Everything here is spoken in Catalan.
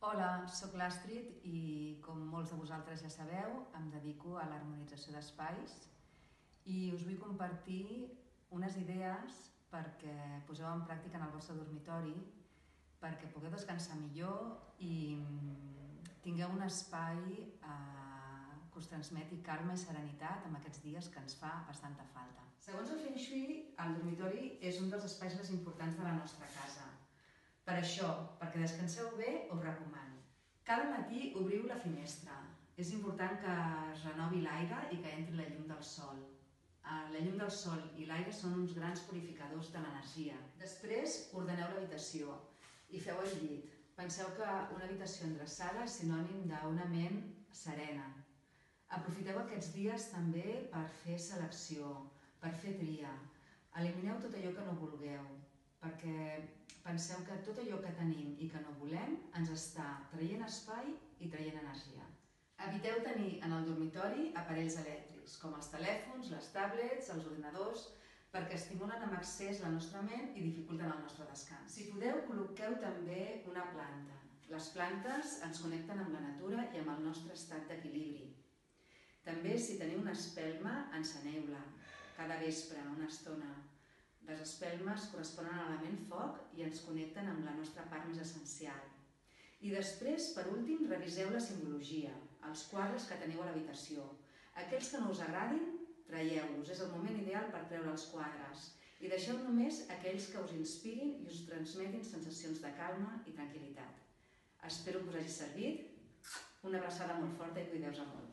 Hola, sóc l'Astrid i com molts de vosaltres ja sabeu, em dedico a l'harmonització d'espais i us vull compartir unes idees perquè poseu en pràctica en el vostre dormitori perquè pugueu descansar millor i mm, tingueu un espai eh, que us transmeti calma i serenitat en aquests dies que ens fa bastanta falta. Segons el Feng Shui, el dormitori és un dels espais més importants de la nostra casa per això, perquè descanseu bé, us recomano. Cada matí obriu la finestra. És important que es renovi l'aire i que entri la llum del sol. Ah, la llum del sol i l'aire són uns grans purificadors de l'energia. Després, ordeneu l'habitació i feu el llit. Penseu que una habitació endreçada és sinònim d'una ment serena. Aprofiteu aquests dies també per fer selecció, per fer tria. Elimineu tot allò que no vulgueu, perquè penseu que tot allò que tenim i que no volem ens està traient espai i traient energia. Eviteu tenir en el dormitori aparells elèctrics, com els telèfons, les tablets, els ordinadors, perquè estimulen amb accés la nostra ment i dificulten el nostre descans. Si podeu, col·loqueu també una planta. Les plantes ens connecten amb la natura i amb el nostre estat d'equilibri. També, si teniu una espelma, enceneu-la cada vespre, una estona. Les espelmes corresponen a l'element foc i ens connecten amb la nostra part més essencial. I després, per últim, reviseu la simbologia, els quadres que teniu a l'habitació. Aquells que no us agradin, traieu-los. És el moment ideal per treure els quadres. I deixeu només aquells que us inspirin i us transmetin sensacions de calma i tranquil·litat. Espero que us hagi servit. Una abraçada molt forta i cuideu-vos molt.